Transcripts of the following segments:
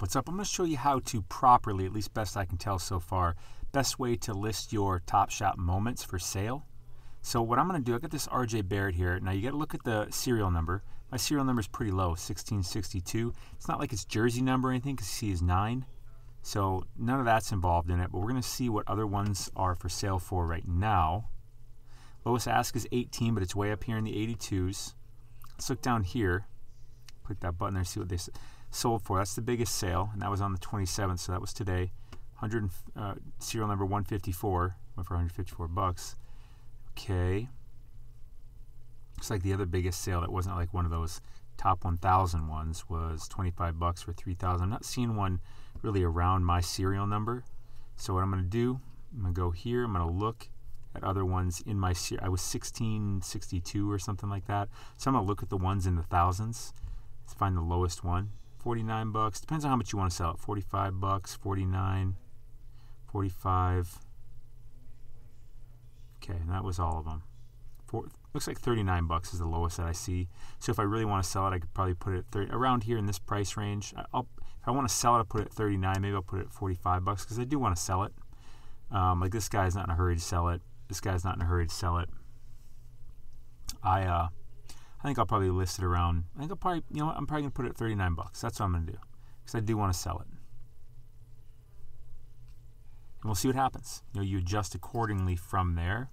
What's up? I'm going to show you how to properly, at least best I can tell so far, best way to list your Top Shot moments for sale. So what I'm going to do, I got this RJ Barrett here. Now you got to look at the serial number. My serial number is pretty low, 1662. It's not like it's jersey number or anything because see is 9. So none of that's involved in it, but we're going to see what other ones are for sale for right now. Lowest ask is 18, but it's way up here in the 82s. Let's look down here. Click that button there, see what they sold for. That's the biggest sale, and that was on the 27th, so that was today. 100 uh, serial number 154 went for 154 bucks. Okay. Looks like the other biggest sale that wasn't like one of those top 1,000 ones was 25 bucks for 3,000. I'm not seeing one really around my serial number. So what I'm going to do, I'm going to go here. I'm going to look at other ones in my I was 1662 or something like that. So I'm going to look at the ones in the thousands. Let's find the lowest one. 49 bucks. Depends on how much you want to sell it. 45 bucks, 49, 45. Okay, and that was all of them. Four, looks like 39 bucks is the lowest that I see. So if I really want to sell it, I could probably put it 30, around here in this price range. I'll, if I want to sell it, I'll put it at 39. Maybe I'll put it at 45 bucks because I do want to sell it. Um, like this guy's not in a hurry to sell it. This guy's not in a hurry to sell it. I uh, I think I'll probably list it around. I think I'll probably, you know, I'm probably gonna put it at 39 bucks. That's what I'm gonna do because I do want to sell it. And we'll see what happens. You know, you adjust accordingly from there.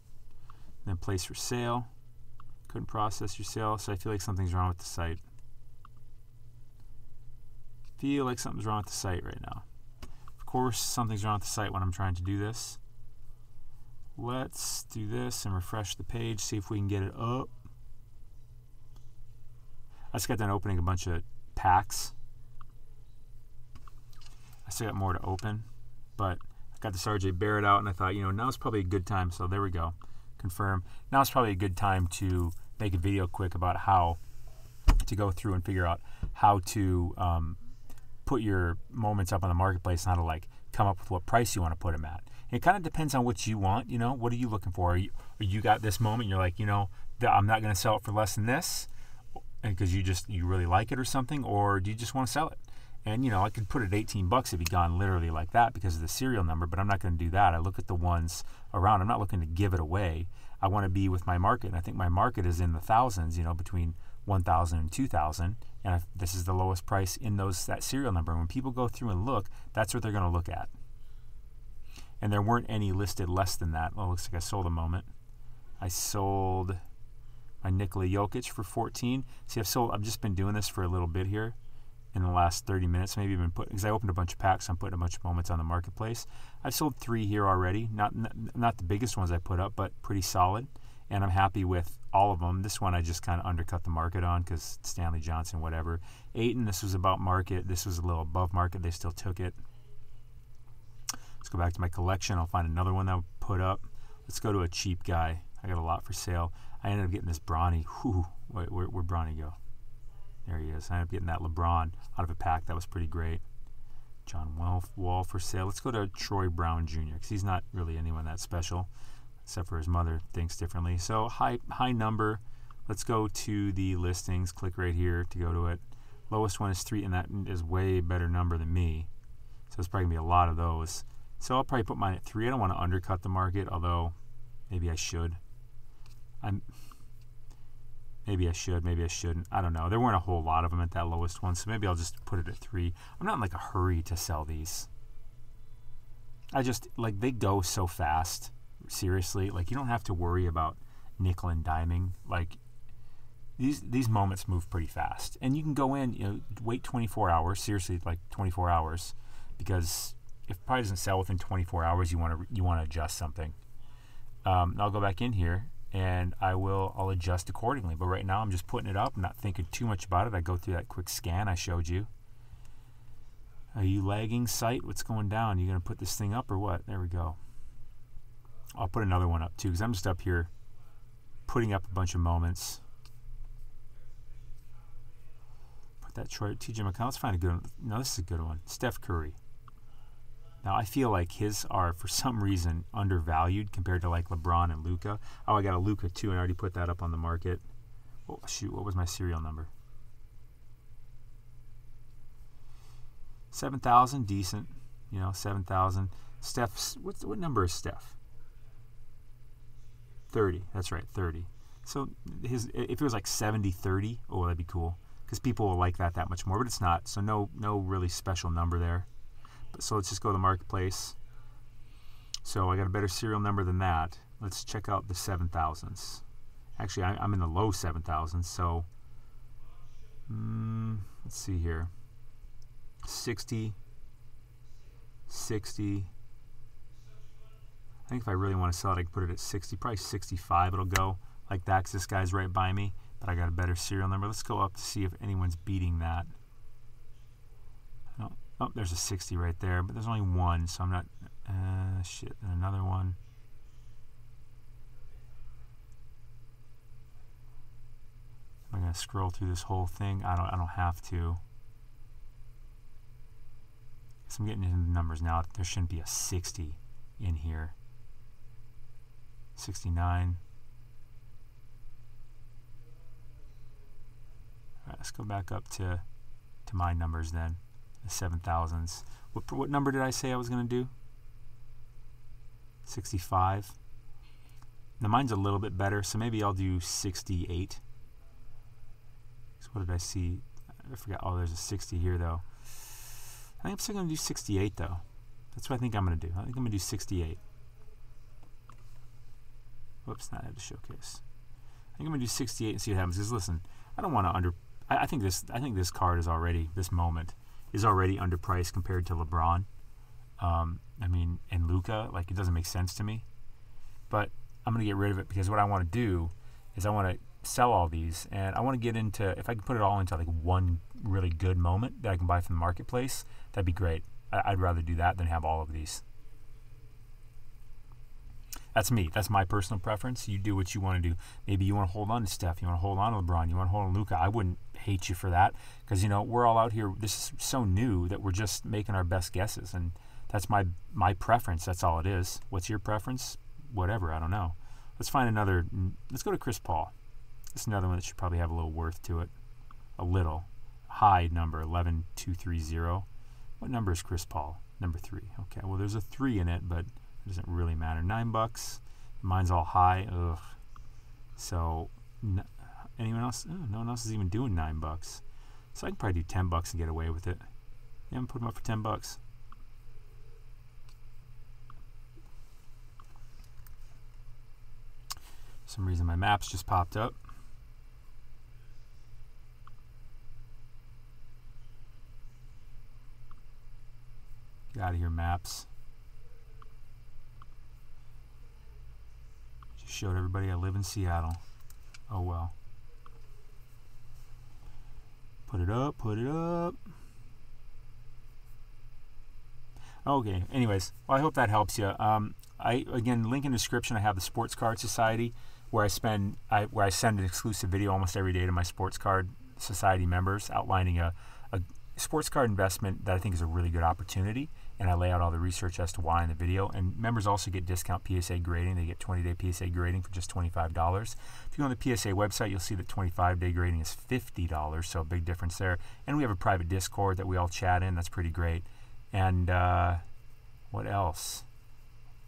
Then place for sale. Couldn't process your sale, so I feel like something's wrong with the site. Feel like something's wrong with the site right now. Of course, something's wrong with the site when I'm trying to do this. Let's do this and refresh the page, see if we can get it up. I just got done opening a bunch of packs. I still got more to open, but I got this RJ Barrett out, and I thought, you know, now's probably a good time. So there we go. Confirm. Now's probably a good time to make a video quick about how to go through and figure out how to um, put your moments up on the marketplace and how to like come up with what price you want to put them at. It kind of depends on what you want. You know, what are you looking for? Are you, are you got this moment? You're like, you know, I'm not going to sell it for less than this because you just you really like it or something, or do you just want to sell it? And you know, I could put it at 18 bucks if you gone literally like that because of the serial number, but I'm not going to do that. I look at the ones around. I'm not looking to give it away. I want to be with my market, and I think my market is in the thousands. You know, between 1,000 and 2,000, and this is the lowest price in those that serial number. And when people go through and look, that's what they're going to look at. And there weren't any listed less than that. Well, looks like I sold a moment. I sold my Nikola Jokic for 14. See, I've sold. I've just been doing this for a little bit here, in the last 30 minutes. Maybe even put because I opened a bunch of packs. I'm putting a bunch of moments on the marketplace. I've sold three here already. Not not the biggest ones I put up, but pretty solid. And I'm happy with all of them. This one I just kind of undercut the market on because Stanley Johnson, whatever. Ayton, this was about market. This was a little above market. They still took it. Let's go back to my collection. I'll find another one that I'll put up. Let's go to a cheap guy. I got a lot for sale. I ended up getting this Bronny. Whew, where, where'd Bronny go? There he is. I ended up getting that LeBron out of a pack. That was pretty great. John Wall for sale. Let's go to Troy Brown Jr. because he's not really anyone that special, except for his mother thinks differently. So high high number. Let's go to the listings. Click right here to go to it. Lowest one is three, and that is way better number than me. So it's probably gonna be a lot of those. So I'll probably put mine at three. I don't want to undercut the market, although maybe I should. I'm maybe I should, maybe I shouldn't. I don't know. There weren't a whole lot of them at that lowest one, so maybe I'll just put it at three. I'm not in like a hurry to sell these. I just like they go so fast. Seriously, like you don't have to worry about nickel and diming. Like these these moments move pretty fast, and you can go in. You know, wait 24 hours. Seriously, like 24 hours, because if it probably doesn't sell within 24 hours, you want to you want to adjust something. Um, I'll go back in here and I will I'll adjust accordingly. But right now I'm just putting it up, I'm not thinking too much about it. I go through that quick scan I showed you. Are you lagging site? What's going down? Are You gonna put this thing up or what? There we go. I'll put another one up too because I'm just up here putting up a bunch of moments. Put that Troy TJ McConnell. Let's find a good one. No, this is a good one. Steph Curry. Now I feel like his are for some reason undervalued compared to like LeBron and Luka. Oh, I got a Luka too, and I already put that up on the market. Oh shoot, what was my serial number? 7,000, decent. You know, 7,000. Steph's, what's, what number is Steph? 30. That's right, 30. So his if it was like 70 30, oh, that'd be cool. Because people will like that that much more, but it's not. So no no really special number there. So let's just go to the marketplace. So I got a better serial number than that. Let's check out the 7,000s. Actually, I, am in the low 7,000s, so mm, let's see here. 60, 60. I think if I really want to sell it, I can put it at 60, probably 65 it'll go like that because this guy's right by me, but I got a better serial number. Let's go up to see if anyone's beating that. Oh, there's a 60 right there, but there's only one, so I'm not. Uh, shit, another one. Am I gonna scroll through this whole thing? I don't. I don't have to. Cause I'm getting into the numbers now. There shouldn't be a 60 in here. 69. All right, let's go back up to to my numbers then, the 7,000s. What, what number did I say I was going to do? 65. Now mine's a little bit better, so maybe I'll do 68. So what did I see? I forgot. Oh, there's a 60 here though. I think I'm still going to do 68 though. That's what I think I'm going to do. I think I'm going to do 68. Whoops, not had to showcase. I think I'm going to do 68 and see what happens. Because listen, I don't want to under I, I think this I think this card is already this moment is already underpriced compared to LeBron. Um, I mean, and Luka, like it doesn't make sense to me. But I'm gonna get rid of it because what I want to do is I want to sell all these and I want to get into if I can put it all into like one really good moment that I can buy from the marketplace, that'd be great. I, I'd rather do that than have all of these. That's me. That's my personal preference. You do what you want to do. Maybe you want to hold on to Steph. You want to hold on to LeBron. You want to hold on to Luka. I wouldn't hate you for that because you know we're all out here. This is so new that we're just making our best guesses, and that's my my preference. That's all it is. What's your preference? Whatever. I don't know. Let's find another. Let's go to Chris Paul. It's another one that should probably have a little worth to it. A little high number eleven two three zero. What number is Chris Paul? Number three. Okay. Well, there's a three in it, but it doesn't really matter. Nine bucks. Mine's all high. Ugh. So, n- anyone else? Oh, no one else is even doing nine bucks. So I can probably do ten bucks and get away with it. Yeah, I'm put them up for ten bucks. Some reason my maps just popped up. Get out of here, maps. Showed everybody I live in Seattle. Oh well. Put it up, put it up. Okay, anyways, well, I hope that helps you. Um, I again, link in description. I have the Sports Card Society where I spend, I, where I send an exclusive video almost every day to my Sports Card Society members, outlining a, a sports card investment that I think is a really good opportunity and I lay out all the research as to why in the video. And members also get discount PSA grading. They get 20-day PSA grading for just $25. If you go on the PSA website, you'll see that 25-day grading is $50, so a big difference there. And we have a private Discord that we all chat in. That's pretty great. And uh, what else?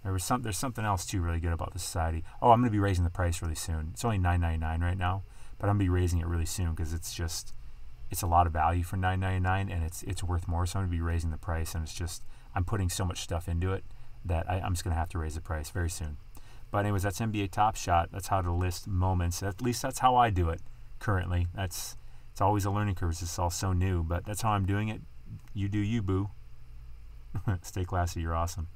There was some. There's something else too really good about the society. Oh, I'm going to be raising the price really soon. It's only $9.99 right now, but I'm going to be raising it really soon because it's just it's a lot of value for $9.99 and it's it's worth more. So I'm going to be raising the price, and it's just I'm putting so much stuff into it that I, am just going to have to raise the price very soon. But anyways, that's NBA Top Shot. That's how to list moments. At least that's how I do it currently. That's it's always a learning curve. It's all so new, but that's how I'm doing it. You do you, boo. Stay classy. You're awesome.